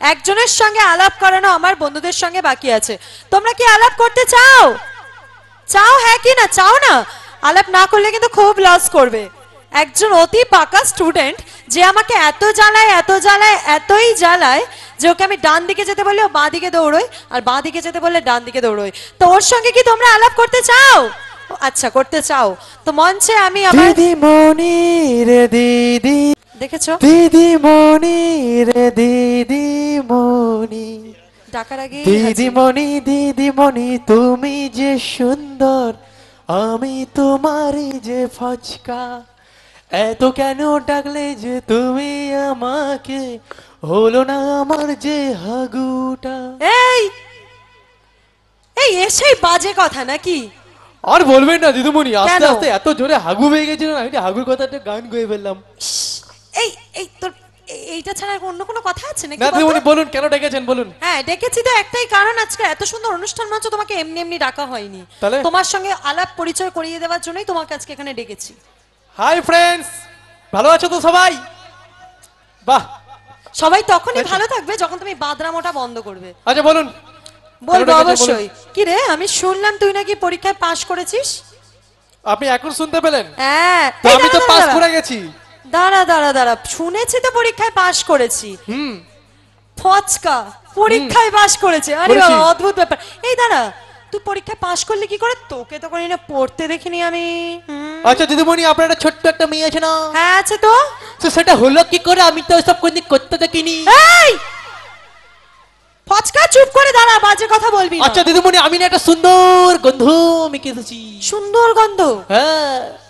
একজনের সঙ্গে আলাপ করানো আমার বন্ধুদের সঙ্গে বাকি আছে। তোমরা কি আলাপ করতে চাও? চাও হ্যাঁ কি না? চাও না? আলাপ না করলে কিন্তু খুব লস করবে। একজন অতি পাকা স্টুডেন্ট যে আমাকে এত জ্বালায় এত জ্বালায়, এতই জ্বালায় যে ওকে আমি ডান দিকে যেতে বললে ও বাঁ দিকে দৌড়োই আর বাঁ দিকে যেতে বললে ডান দিকে দৌড়োই তো ওর সঙ্গে কি তোমরা আলাপ করতে চাও? আচ্ছা করতে চাও। তো মঞ্চে আমি আমার দিদিমণি রে দিদি। দেখেছ? দিদিমণি রে দিদিমণি। ডাকার আগে দিদিমণি দিদিমণি তুমি যে সুন্দর আমি তোমারই যে ফচকা। এত কেন ডাকলে যে তুমি আমাকে? হলো না আমার যে হাগুটা। এই! এই এসেই বাজে কথা নাকি? আর বলবেন না দিদিমণি আস্তে আস্তে এত জোরে হাগু হয়ে গেছিল না আমি হাগুর কথাটা গান গয়ে ফেললাম। এই এই তোর এইটা ছাড়া অন্য কোনো কথা আছে নাকি না বলতো? দিদিমণি বলুন কেন ডেকেছেন বলুন। হ্যাঁ ডেকেছি তো একটাই কারণ আজকে এত সুন্দর অনুষ্ঠান মঞ্চ তোমাকে এমনি এমনি ডাকা হয়নি। তোমার সঙ্গে আলাপ পরিচয় করিয়ে দেওয়ার জন্যই তোমাকে আজকে এখানে ডেকেছি। হাই ফ্রেন্ডস ভালো আছো তো সবাই? বাহ! সবাই তখনই আচ্ছা। ভালো থাকবে যখন তুমি বাদরামোটা বন্ধ করবে। আচ্ছা বলুন। বলব। অবশ্যই। কি রে আমি শুনলাম তুই নাকি পরীক্ষায় পাশ করেছিস? আপনি এখন শুনতে পেলেন? হ্যাঁ আমি তো পাস করে গেছি। দাঁড়া দাঁড়া দাঁড়া। শুনেছি তো পরীক্ষায় পাশ করেছি। হুম। ফচকা। পরীক্ষায় পাশ করেছে। আরে বাবা অদ্ভুত ব্যাপার। এই দাঁড়া তুই পরীক্ষায় পাশ করলি কি করে? তোকে তো কোনদিন পড়তে দেখিনি আমি। আচ্ছা দিদিমণি আপনার একটা ছোট্ট একটা মেয়ে আছে না? হ্যাঁ আছে তো। তো সেটা হলো কি করে? আমি তো সব কোনদিন করতে দেখিনি। এই! ফচকা চুপ করে দাঁড়া বাজে কথা বলবি আচ্ছা দিদিমণি আমি না একটা সুন্দর গন্ধ মেখে এসেছি। সুন্দর গন্ধ? হ্যাঁ।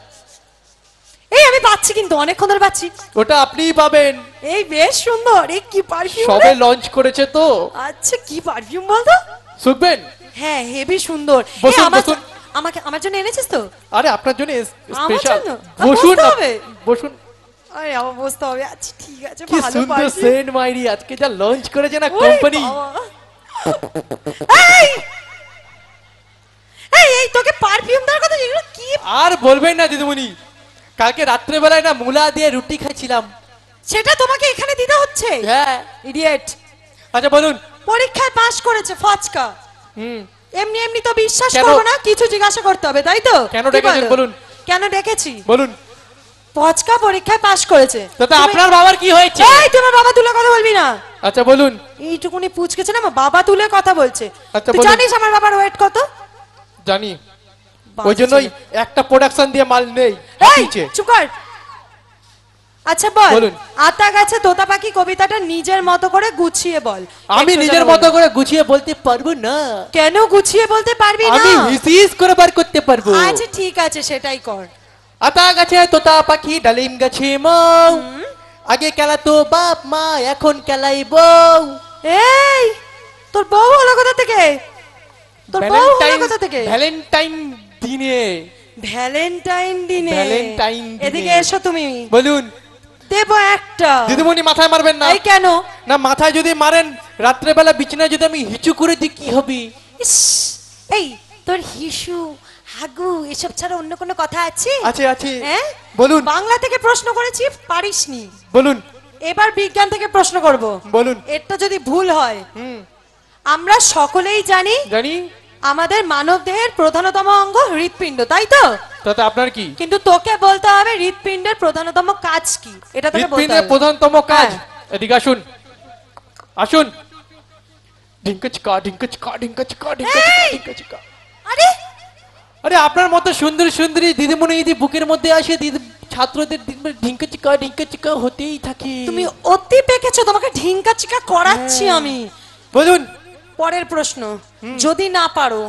এই আমি পাচ্ছি কিন্তু অনেকক্ষণ ধরে পাচ্ছি। ওটা আপনিই পাবেন। এই বেশ সুন্দর। এই কি পারফিউম সবে লঞ্চ করেছে তো। আচ্ছা কি পারফিউম বলতো শুকবেন? হ্যাঁ হেভি সুন্দর। বসুন, বসুন। আমাকে আমার জন্য এনেছিস তো? আরে আপনার জন্য স্পেশাল বসুন? বসুন। আরে আমার বসতে হবে। আচ্ছা ঠিক আছে কি সুন্দর সেন্ট মাইরি। আজকে যা লঞ্চ করেছে না কোম্পানি। এই! এই তোকে পারফিউম দেওয়ার কথা কি আর বলবেন না দিদিমণি। কালকে রাত্রেবেলায় না মুলা দিয়ে রুটি খাচ্ছিলাম সেটা তোমাকে এখানে দিতে হচ্ছে? হ্যাঁ। ইডিয়েট আচ্ছা বলুন। পরীক্ষায় পাশ করেছে ফচকা। হুম। এমনি এমনি তো বিশ্বাস? করব না কিছু জিজ্ঞাসা করতে হবে তাই তো? কেন ডেকেছেন? বলুন? কেন ডেকেছি? বলুন। ফচকা পরীক্ষায় পাশ করেছে। তাতে আপনার বাবার কি হয়েছে? এই তোমার বাবা তুলে কথা বলবি না। আচ্ছা বলুন। এইটুকুনি পুচকেছে না আমার বাবা তুলে কথা বলছে। আচ্ছা, তুই জানিস আমার বাবার ওয়েট কত? জানি। ওই জন্যই একটা প্রোডাকশন দিয়ে মাল নেই চুপ কর। আচ্ছা বল। আতা গাছে তোতা পাখি কবিতাটা নিজের মতো করে গুছিয়ে বল। আমি নিজের মতো করে গুছিয়ে বলতে পারব না। কেন গুছিয়ে বলতে পারবি না? আমি হিসিস করে বার করতে পারব। আচ্ছা ঠিক আছে সেটাই কর। আতা গাছে তোতা পাখি ডালিম গাছে মৌ আগে খেলা তো বাপ মা এখন খেলাই বউ। এই তোর বউ হলো কোথা থেকে? তোর বউ হলো কোথা থেকে? ভ্যালেন্টাইন দিনে ভ্যালেন্টাইন দিনে। ভ্যালেন্টাইন এদিকে এসো তুমি। বলুন। দেবো একটা। দিদিমণি মাথায় মারবেন না। এই কেন? না মাথায় যদি মারেন রাত্রেবেলা বিছানায় যদি আমি হিচু করে দিই কি হবে? এই তোর হিসু হাগু এসব ছাড়া অন্য কোনো কথা আছে? আছে আছে। হ্যাঁ? বলুন। বাংলা থেকে প্রশ্ন করেছি পারিসনি। বলুন। এবার বিজ্ঞান থেকে প্রশ্ন করব। বলুন। এটা যদি ভুল হয় হুম। আমরা সকলেই জানি জানি। আমাদের মানব দেহের প্রধানতম অঙ্গ হৃৎপিণ্ড তাই তো? তাতে আপনার কি? কিন্তু তোকে বলতে হবে হৃৎপিণ্ডের প্রধানতম কাজ কি? এটা তোকে বলতে হৃৎপিণ্ডের হবে। প্রধানতম কাজ? হ্যাঁ। এদিকে আসুন। আসুন। ঢিঙ্কচিকা ঢিঙ্কচিকা ঢিঙ্কচিকা ঢিঙ্কচিকা এই! ঢিঙ্কচিকা। আরে! আরে আপনার মতো সুন্দর সুন্দরী দিদিমণি যদি বুকের মধ্যে আসে দিদি ছাত্রদের ঢিঙ্কচিকা ঢিঙ্কচিকা হতেই থাকে। তুমি অতি পেকেছো তোমাকে ঢিঙ্কা চিকা করাচ্ছি হ্যাঁ। আমি। বলুন। পরের প্রশ্ন। যদি না পারো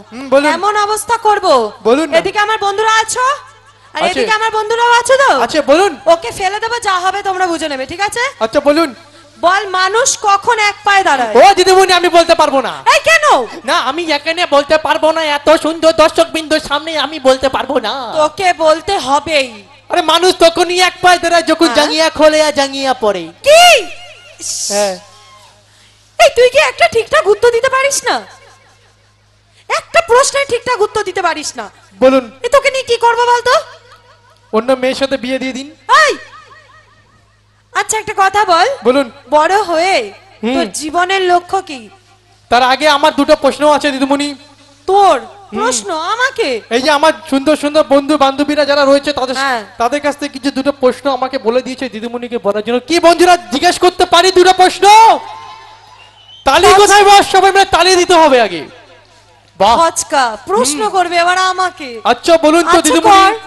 এমন অবস্থা করব। বলুন। এদিকে আমার বন্ধুরা আছো? আর এদিকে আমার বন্ধুরাও আছো তো? আচ্ছা বলুন। ওকে ফেলে দেবো যা হবে তোমরা বুঝে নেবে ঠিক আছে? আচ্ছা বলুন। বল মানুষ কখন এক পায়ে দাঁড়ায়? ও দিদিমণি আমি বলতে পারব না। এই কেন? না আমি এখানে বলতে পারব না এত সুন্দর দর্শক বিন্দুর সামনে আমি বলতে পারব না। তোকে বলতে হবেই। আরে মানুষ তখনই এক পায়ে দাঁড়ায় যখন হ্যাঁ? জাঙ্গিয়া খোলে আর জাঙ্গিয়া পড়ে। কি? হ্যাঁ। এই তুই কি একটা ঠিকঠাক উত্তর দিতে পারিস না? একটা প্রশ্নের ঠিকঠাক উত্তর দিতে পারিস না। বলুন। এ তোকে নিয়ে কি করব বলতো? অন্য মেয়ের সাথে বিয়ে দিয়ে দিন। এই! আচ্ছা একটা কথা বল। বলুন। বড় হয়ে হুম। তোর জীবনের লক্ষ্য কি? তার আগে আমার দুটো প্রশ্ন আছে দিদিমণি। তোর প্রশ্ন আমাকে? এই যে আমার সুন্দর সুন্দর বন্ধু বান্ধবীরা যারা রয়েছে তাদের হ্যাঁ। তাদের কাছ থেকে কিছু দুটো প্রশ্ন আমাকে বলে দিয়েছে দিদিমণিকে বলার জন্য। কি বন্ধুরা জিজ্ঞেস করতে পারি দুটো প্রশ্ন? তালি। কোথায় বস? সবাই মিলে তালি দিতে হবে আগে। বাহ। হচকা প্রশ্ন করবে এবার আমাকে। আচ্ছা বলুন তো আচ্ছা, দিদিমণি।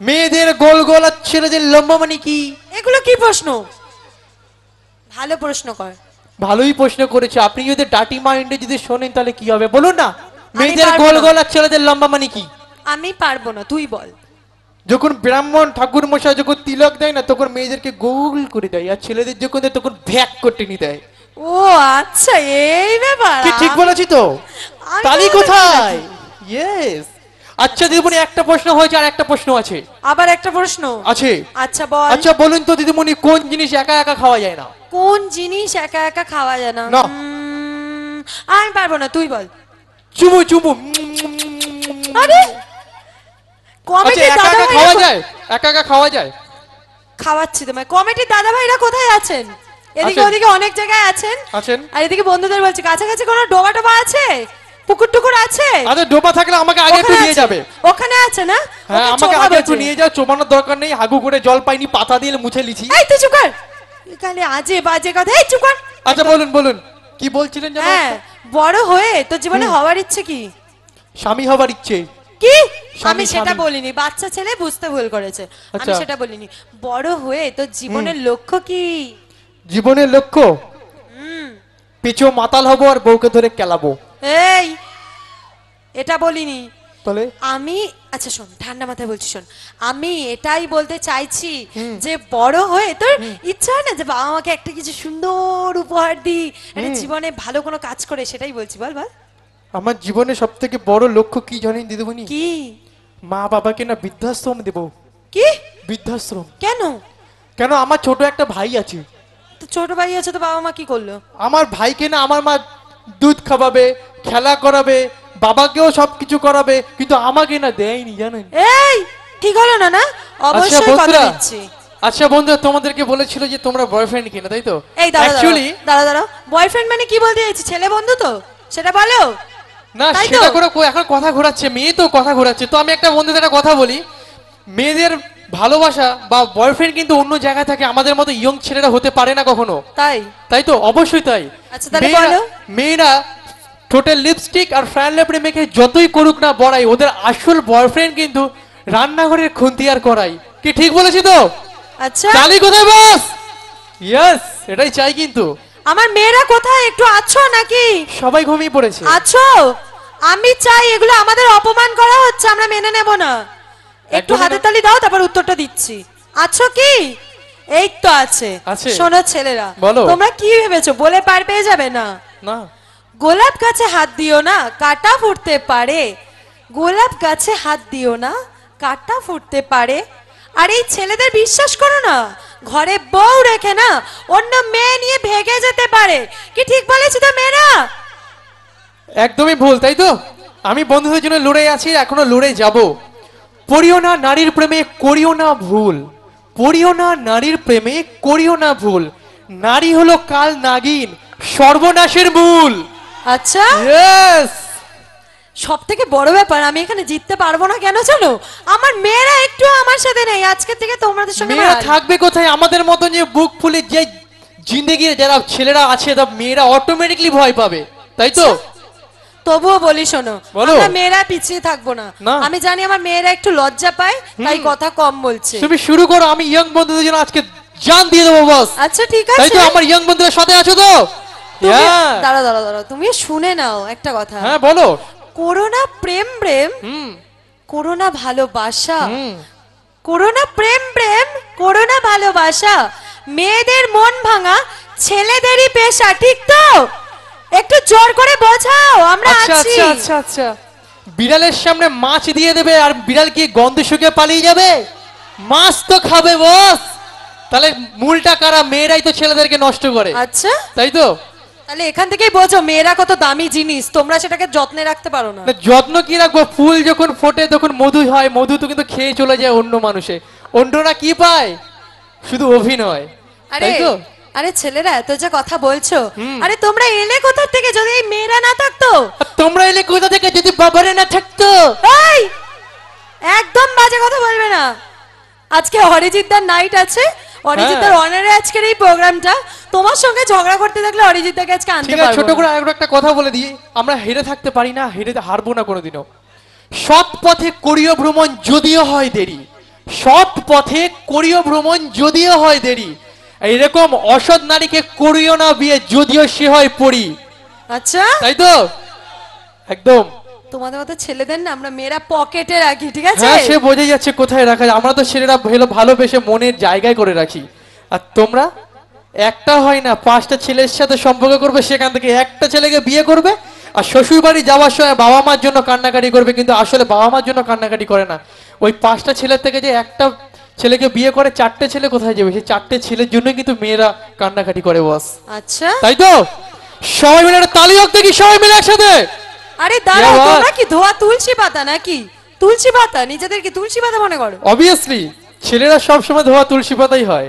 মেয়েদের গোল গোল আর ছেলেদের লম্বা মানে কি? এগুলো কি প্রশ্ন? ভালো প্রশ্ন কর। ভালোই প্রশ্ন করেছে। আপনি যদি ডাটি মাইন্ডে যদি শোনেন তাহলে কি হবে? বলুন না। মেয়েদের গোল। গোল আর ছেলেদের লম্বা মানে কি? আমি পারব না তুই বল। যখন ব্রাহ্মণ ঠাকুর মশাই যখন তিলক দেয় না তখন মেয়েদেরকে গোল করে দেয় আর ছেলেদের যখন দেয় তখন ভ্যাক করতে নিয়ে দেয়। ও আচ্ছা এই ব্যাপার কি ঠিক বলেছি তো? তালি কোথায়? ইয়েস আচ্ছা দিদিমণি একটা প্রশ্ন হয়েছে আর একটা প্রশ্ন আছে। আবার একটা প্রশ্ন? আছে। আচ্ছা বল। আচ্ছা বলুন তো দিদিমণি কোন জিনিস একা একা খাওয়া যায় না? কোন জিনিস একা একা খাওয়া যায় না? আমি পারব না তুই বল। চুমু চুমু। আরে! আচ্ছা কমিটির একা দাদা একা খাওয়া যায়? একা একা খাওয়া যায়? খাওয়াচ্ছি তোমায়। কমিটির দাদা ভাইরা কোথায় আছেন? এদিকে। ওদিকে অনেক জায়গায় আছেন। আছেন? আর এদিকে বন্ধুদের বলছি কাছাকাছি কোনো ডোবা টোবা আছে? পুকুর টুকুর আছে? আচ্ছা ডোবা থাকলে আমাকে আগে একটু নিয়ে যাবে। ওখানে আছে না? হ্যাঁ আমাকে আগে একটু নিয়ে যাও চোবানোর দরকার নেই হাগু করে জল পাইনি পাতা দিয়ে মুছে লিছি। এই তুই চুপ কর এখানে আজে বাজে কথা। এই চুপ কর আচ্ছা বলুন বলুন কি বলছিলেন হ্যাঁ বড় হয়ে তোর জীবনে হওয়ার ইচ্ছে কি? স্বামী হবার ইচ্ছে। কি? স্বামী, আমি সেটা বলিনি বাচ্চা ছেলে বুঝতে ভুল করেছে। আমি আচ্ছা। সেটা বলিনি। বড় হয়ে তোর জীবনের লক্ষ্য কি? জীবনের লক্ষ্য? পিছু মাতাল হব আর বউকে ধরে কেলাবো। এই এটা বলিনি। তাহলে? আমি আচ্ছা শোন ঠান্ডা মাথায় বলছি শোন। আমি এটাই বলতে চাইছি যে বড় হয়ে তোর ইচ্ছা হয় না যে বাবা আমাকে একটা কিছু সুন্দর উপহার দি একটা জীবনে ভালো কোনো কাজ করে সেটাই বলছি বল বল। আমার জীবনে সব থেকে বড় লক্ষ্য কি জানেন দিদিমণি? কি? মা বাবাকে না বৃদ্ধাশ্রম দেব। কি? বৃদ্ধাশ্রম। কেন? কেন? আমার ছোট একটা ভাই আছে। ছোট ভাই আছে তো বাবা মা কি করল? আমার ভাইকে না আমার মা দুধ খাওয়াবে খেলা করাবে বাবাকেও সব কিছু করাবে কিন্তু আমাকে না দেয়নি জানেন? এই ঠিক হলো না না? আচ্ছা অবশ্যই কথা দিচ্ছি। আচ্ছা বন্ধুরা তোমাদেরকে বলেছিল যে তোমরা বয়ফ্রেন্ড কিনা তাই তো? এই দাঁড়া অ্যাকচুয়ালি দাঁড়া দাঁড়া বয়ফ্রেন্ড মানে কি বলতে চাইছি? ছেলে বন্ধু তো? সেটা বলো। না সেটা করে এখন কথা ঘোরাচ্ছে মেয়ে তো কথা ঘোরাচ্ছে। তো আমি একটা বন্ধুদের একটা কথা বলি। মেয়েদের ভালোবাসা বা বয়ফ্রেন্ড কিন্তু অন্য জায়গায় থাকে আমাদের মতো ইয়ং ছেলেরা হতে পারে না কখনো। তাই? তাই তো? অবশ্যই তাই। আচ্ছা, তাহলে মেয়েরা- বলো। মেয়েরা টোটাল লিপস্টিক আর ফ্যান লেপড়ে মেখে যতই করুক না বড়াই ওদের আসল বয়ফ্রেন্ড কিন্তু রান্নাঘরের খুন্তি আর করাই কি ঠিক বলেছি তো? আচ্ছা। চালি কোথায় বস? ইয়েস এটাই চাই কিন্তু। আমার মেয়েরা কোথায়? একটু আছো নাকি? সবাই ঘুমিয়ে পড়েছে। আছো? আমি চাই এগুলো আমাদের অপমান করা হচ্ছে আমরা মেনে নেব না। একটু হাতে তালি দাও তারপর উত্তরটা দিচ্ছি। আছো কি? এই তো আছে। শোনো ছেলেরা। তোমরা কি ভেবেছো? বলে পার পেয়ে যাবে না। না। গোলাপ গাছে হাত দিও না কাটা ফুটতে পারে। গোলাপ গাছে হাত দিও না কাটা ফুটতে পারে। আর এই ছেলেদের বিশ্বাস করো না ঘরে বউ রেখে না অন্য মেয়ে নিয়ে ভেগে যেতে পারে। কি ঠিক বলেছি তো মেয়েরা? একদমই ভুল তাই তো? আমি বন্ধুদের জন্য লড়ে আছি এখনও লড়ে যাব। পড়িও না নারীর প্রেমে করিও না ভুল। পড়িও না নারীর প্রেমে করিও না ভুল। নারী হলো কাল নাগিন সর্বনাশের মূল। আচ্ছা? সব থেকে বড় ব্যাপার আমি এখানে জিততে পারব না কেন জানো? আমার মেয়েরা একটু আমার সাথে নেই আজকের থেকে তোমাদের সঙ্গে মেয়েরা থাকবে কোথায়? আমাদের মতন যে বুক ফুলে যে জিন্দগি যারা ছেলেরা আছে তা মেয়েরা অটোমেটিকলি ভয় পাবে। তাই তো? তবুও বলি শোনো আমরা মেয়েরা পিছিয়ে থাকব না। আমি জানি আমার মেয়েরা একটু লজ্জা পায় তাই কথা কম বলছে। তুমি শুরু করো আমি ইয়ং বন্ধুদের জন্য আজকে জান দিয়ে দেবো বস আচ্ছা ঠিক আছে তাই তো আমার ইয়ং বন্ধুদের সাথে আছো তো? দাঁড়া দাঁড়া দাঁড়া তুমি শুনে নাও একটা কথা। হ্যাঁ বলো। করোনা প্রেম প্রেম করোনা ভালোবাসা। করোনা প্রেম প্রেম করোনা ভালোবাসা। মেয়েদের মন ভাঙা ছেলেদেরই পেশা ঠিক তো? একটু জোর করে বোঝাও আমরা আচ্ছা আছি। আচ্ছা আচ্ছা আচ্ছা। বিড়ালের সামনে মাছ দিয়ে দেবে আর বিড়াল কি গন্ধ শুকে পালিয়ে যাবে? মাছ তো খাবে বস। তাহলে মূলটা কারা? মেয়েরাই তো ছেলেদেরকে নষ্ট করে। আচ্ছা। তাই তো? তাহলে এখান থেকেই বোঝো মেয়েরা কত দামি জিনিস। তোমরা সেটাকে যত্নে রাখতে পারো না। না, যত্ন কি রাখব? ফুল যখন ফোটে তখন মধু হয়। মধু তো কিন্তু খেয়ে চলে যায় অন্য মানুষে। অন্যরা কি পায়? শুধু অভিনয়। আরে তাই তো? আরে ছেলেরা এত যে কথা বলছো। আরে তোমরা এলে কোথা থেকে যদি এই মেয়েরা না থাকতো? তোমরা এলে কোথা থেকে যদি বাবারে না থাকতো? এই একদম বাজে কথা বলবে না। আজকে অরিজিৎদার নাইট আছে। অরিজিৎদার হ্যাঁ। অনারে আজকের এই প্রোগ্রামটা তোমার সঙ্গে ঝগড়া করতে থাকলে অরিজিৎদাকে আজকে আনতে পারব ছোট করে আরেকটা একটা কথা বলে দিই। আমরা হেরে থাকতে পারি না হেরে হারবো না কোনোদিনও। সৎ পথে কোরীয় ভ্রমণ যদিও হয় দেরি। সৎ পথে কোরীয় ভ্রমণ যদিও হয় দেরি। এরকম অসৎ নারীকে করিও না বিয়ে যদিও সে হয় পড়ি আচ্ছা। তাই তো? একদম। তোমাদের মতো ছেলেদের না আমরা মেয়েরা পকেটে রাখি ঠিক আছে? হ্যাঁ সে বোঝাই যাচ্ছে কোথায় রাখা যায়। আমরা তো ছেলেরা ভালো ভালোবেসে মনের জায়গায় করে রাখি। আর তোমরা? একটা হয় না পাঁচটা ছেলের সাথে সম্পর্ক করবে সেখান থেকে একটা ছেলেকে বিয়ে করবে আর শ্বশুর বাড়ি যাওয়ার সময় বাবা মার জন্য কান্নাকাটি করবে কিন্তু আসলে বাবা মার জন্য কান্নাকাটি করে না। ওই পাঁচটা ছেলের থেকে যে একটা ছেলেকে বিয়ে করে চারটে ছেলে কোথায় যাবে? সেই চারটে ছেলের জন্য কিন্তু মেয়েরা কান্নাকাটি করে বস আচ্ছা। তাই তো? সবাই মিলে একটা তালি হোক দেখি সবাই মিলে একসাথে। আরে দাঁড়াও তোমরা কি ধোয়া তুলসী পাতা নাকি? তুলসী পাতা নিজেদেরকে তুলসী পাতা মনে করো। অবভিয়াসলি ছেলেরা সবসময় ধোয়া তুলসী পাতাই হয়।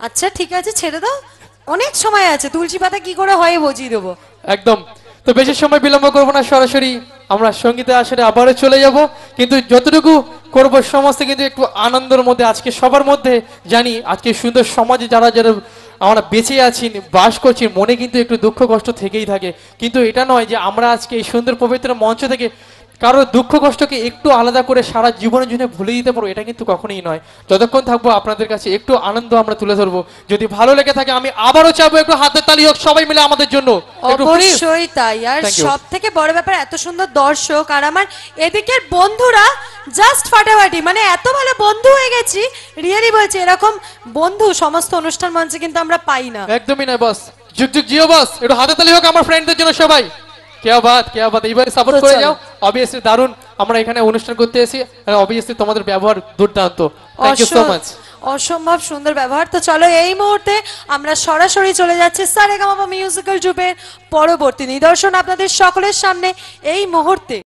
আচ্ছা ঠিক আছে ছেড়ে দাও। অনেক সময় আছে তুলসী পাতা কি করে হয় বুঝিয়ে দেবো। একদম। তো বেশি সময় বিলম্ব করব না, সরাসরি আমরা সঙ্গীতে আসলে আবারও চলে যাব। কিন্তু যতটুকু করব, সমস্ত কিন্তু একটু আনন্দের মধ্যে, আজকে সবার মধ্যে জানি, আজকে সুন্দর সমাজে যারা যারা আমরা বেঁচে আছি, বাস করছি, মনে কিন্তু একটু দুঃখ কষ্ট থেকেই থাকে। কিন্তু এটা নয় যে আমরা আজকে এই সুন্দর পবিত্র মঞ্চ থেকে কারও দুঃখ কষ্টকে একটু আলাদা করে সারা জীবনের জন্য ভুলে দিতে পারব এটা কিন্তু কখনোই নয়। যতক্ষণ থাকব আপনাদের কাছে একটু আনন্দ আমরা তুলে ধরবো। যদি ভালো লেগে থাকে আমি আবারও চাইব একটু হাতের তালি হোক সবাই মিলে আমাদের জন্য। অবশ্যই তাই। আর সব থেকে বড় ব্যাপার এত সুন্দর দর্শক আর আমার এদিকের বন্ধুরা জাস্ট ফাটাফাটি মানে এত ভালো বন্ধু হয়ে গেছি রিয়েলি বলছি এরকম বন্ধু সমস্ত অনুষ্ঠান মঞ্চে কিন্তু আমরা পাই না। একদমই নয় বস যুগ যুগ জিও বস একটু হাতে তালি হোক আমার ফ্রেন্ডদের জন্য সবাই। কেয়া বাত কেয়া বাদ এইভাবে সাপোর্ট করে যাও। অবভিয়াসলি দারুণ। আমরা এখানে অনুষ্ঠান করতে এসেছি। অবভিয়াসলি তোমাদের ব্যবহার দুর্দান্ত। থ্যাংক ইউ সো মাচ অসম্ভব সুন্দর ব্যবহার। তো চলো এই মুহূর্তে আমরা সরাসরি চলে যাচ্ছি সারেগামাপা মিউজিক্যাল জুবের পরবর্তী নিদর্শন আপনাদের সকলের সামনে। এই মুহূর্তে